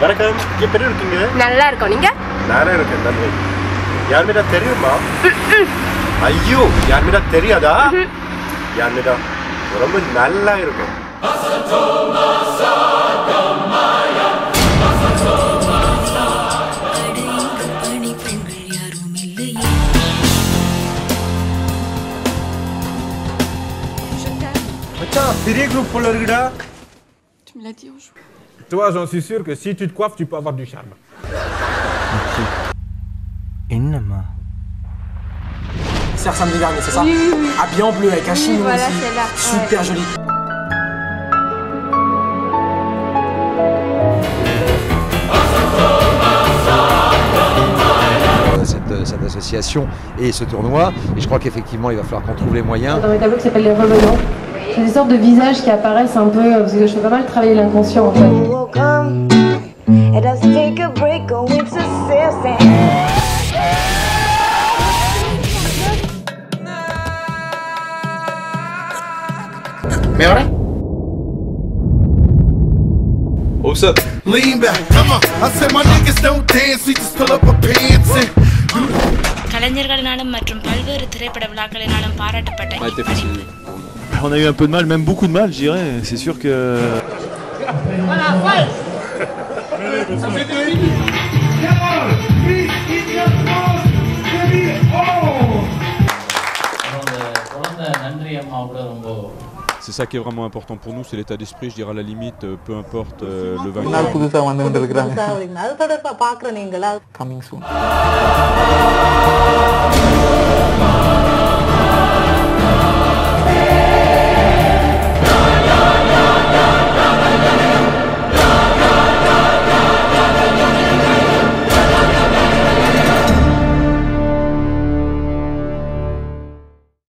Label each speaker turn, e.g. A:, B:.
A: வணக்கம் எப்படி இருக்கீங்க
B: நல்லா இருக்கோம் நீங்க
A: நானே இருக்கேன் நன்றி யாருமேடா தெரியுமா ஐயோ யாருமேடா தெரியாதா யாருமேடா ரொம்ப நல்லா இருக்கும் மச்சான் பெரிய குரூப் போல இருக்குடா
C: Tu me
D: Toi, j'en suis sûr que si tu te coiffes, tu peux avoir du charme.
E: Enma.
F: C'est samedi dernier, c'est ça
B: Oui, oui.
F: Habillé en bleu avec un chignon
B: voilà,
F: aussi.
B: Là.
F: Super joli.
G: Euh, cette, association et ce tournoi. Et je crois qu'effectivement, il va falloir qu'on trouve les moyens.
H: Un tableau qui s'appelle Les Revenants, C'est des sortes de visages qui apparaissent un peu, euh, parce que je fais pas mal travailler l'inconscient en fait.
I: It does take a break going to sister.
A: Mais voilà
J: What's up?
K: Lean back, come on. I said my niggas don't dance, we just pull up our pants and.
L: கலைஞர்களினாலும் மற்றும் பல்வேறு திரைப்பட விழாக்களினாலும் பாராட்டப்பட்ட
J: Ouais, t'es facile. on a eu un peu de mal, même beaucoup de mal, je dirais. C'est sûr que.
M: C'est ça qui est vraiment important pour nous, c'est l'état d'esprit, je dirais à la limite, euh, peu importe euh, le vainqueur.